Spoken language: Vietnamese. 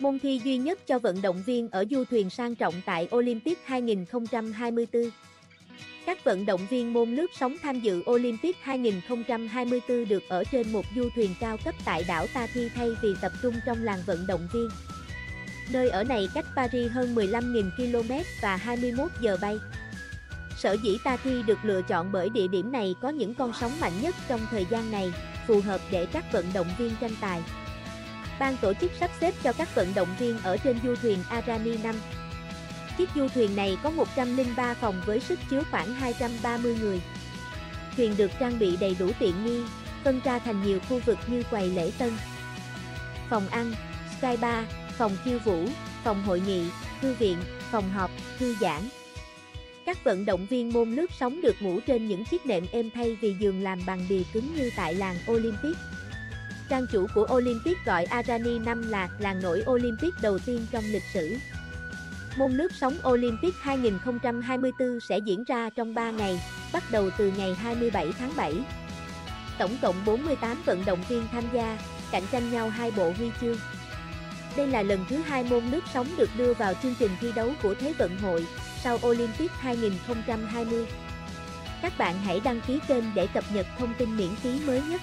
Môn thi duy nhất cho vận động viên ở du thuyền sang trọng tại Olympic 2024. Các vận động viên môn lướt sóng tham dự Olympic 2024 được ở trên một du thuyền cao cấp tại đảo Tathi thay vì tập trung trong làng vận động viên. Nơi ở này cách Paris hơn 15.000 km và 21 giờ bay. Sở dĩ Tathi được lựa chọn bởi địa điểm này có những con sóng mạnh nhất trong thời gian này, phù hợp để các vận động viên tranh tài. Ban tổ chức sắp xếp cho các vận động viên ở trên du thuyền Arani 5. Chiếc du thuyền này có 103 phòng với sức chứa khoảng 230 người. Thuyền được trang bị đầy đủ tiện nghi, phân ra thành nhiều khu vực như quầy lễ tân, phòng ăn, sky bar, phòng khiêu vũ, phòng hội nghị, thư viện, phòng họp, thư giãn. Các vận động viên môn lướt sóng được ngủ trên những chiếc nệm êm thay vì giường làm bằng bìa cứng như tại làng Olympic. Trang chủ của Olympic gọi Arani năm là làng nổi Olympic đầu tiên trong lịch sử. Môn nước sóng Olympic 2024 sẽ diễn ra trong 3 ngày, bắt đầu từ ngày 27 tháng 7. Tổng cộng 48 vận động viên tham gia, cạnh tranh nhau hai bộ huy chương. Đây là lần thứ hai môn nước sóng được đưa vào chương trình thi đấu của Thế vận hội, sau Olympic 2020. Các bạn hãy đăng ký kênh để cập nhật thông tin miễn phí mới nhất.